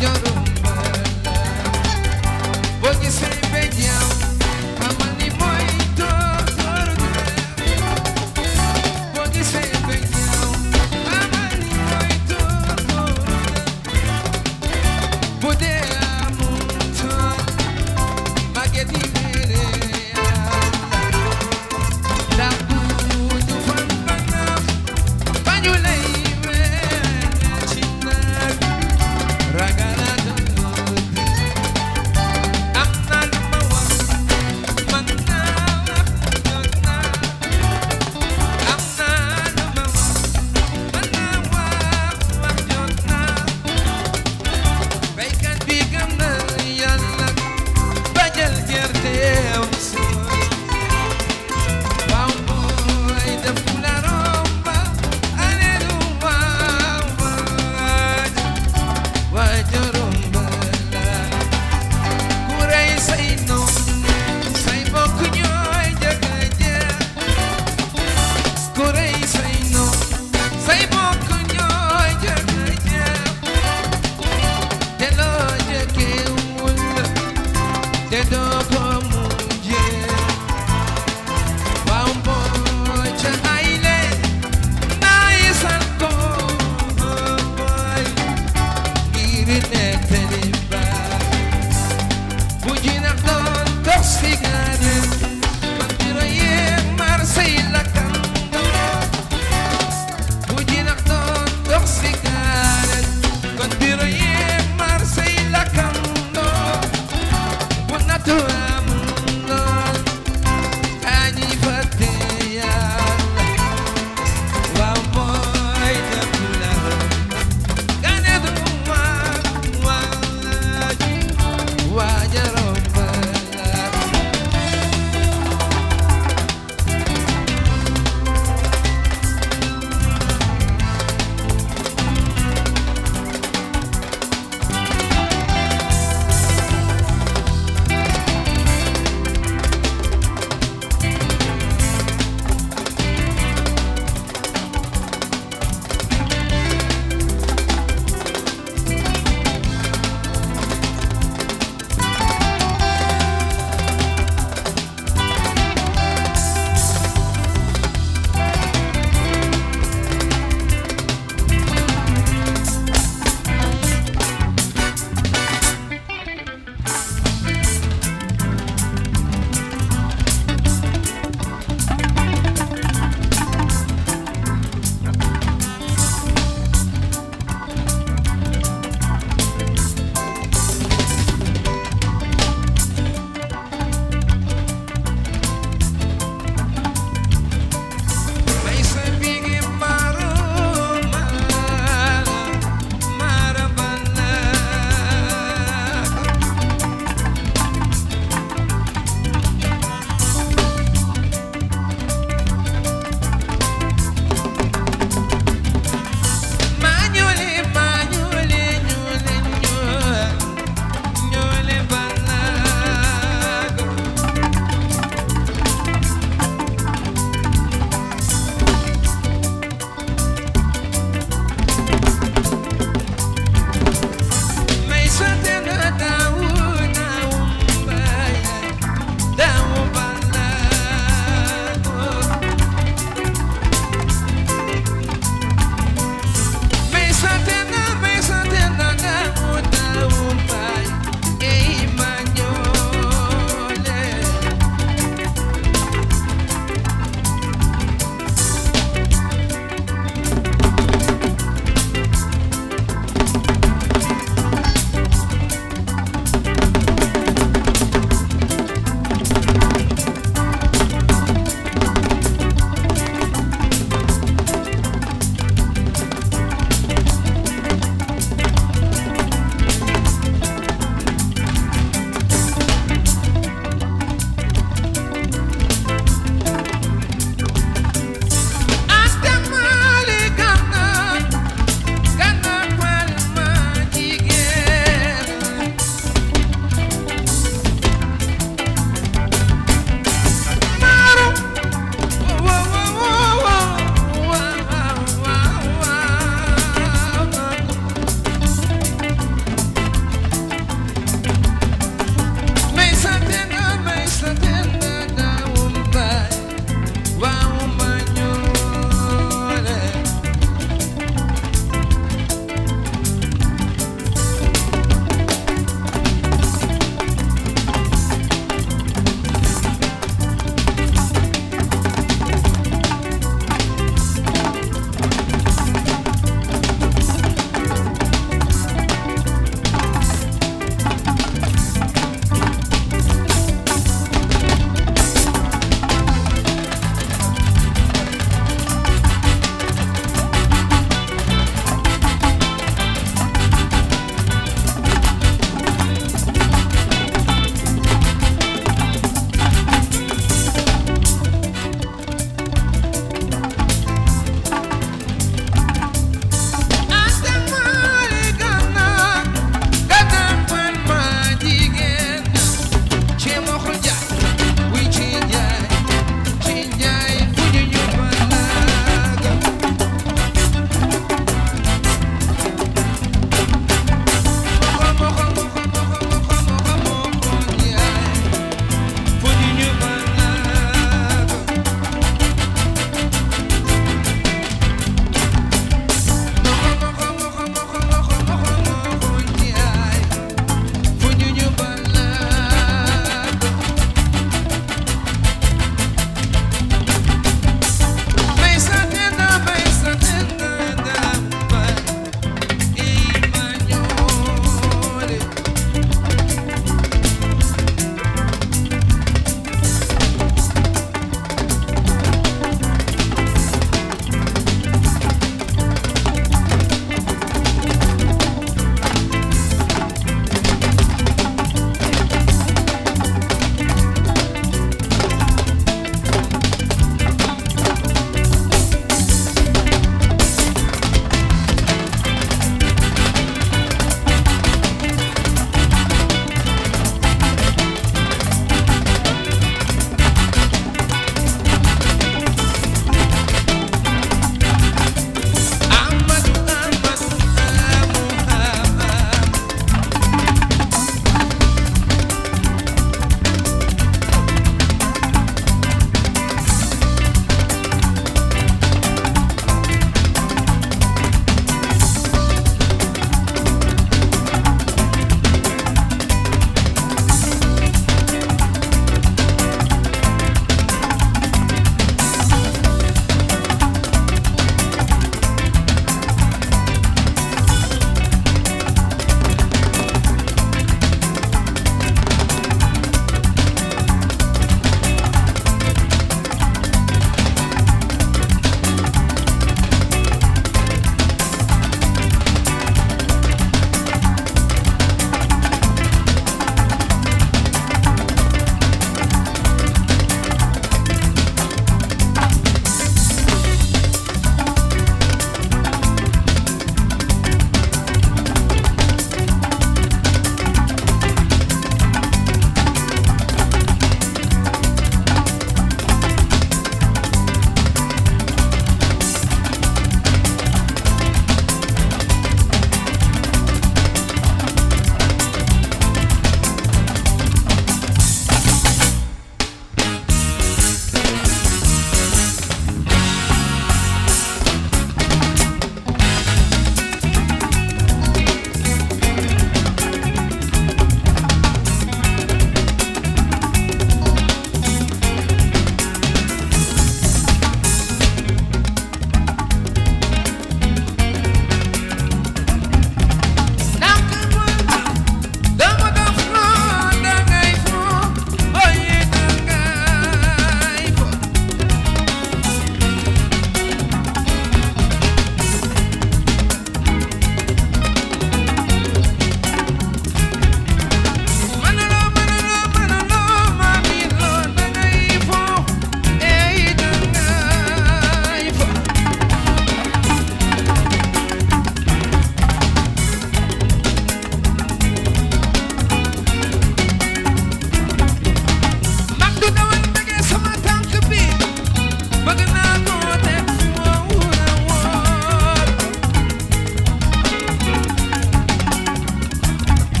jorum boo gisul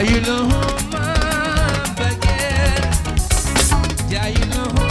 Jahil home again Jahil home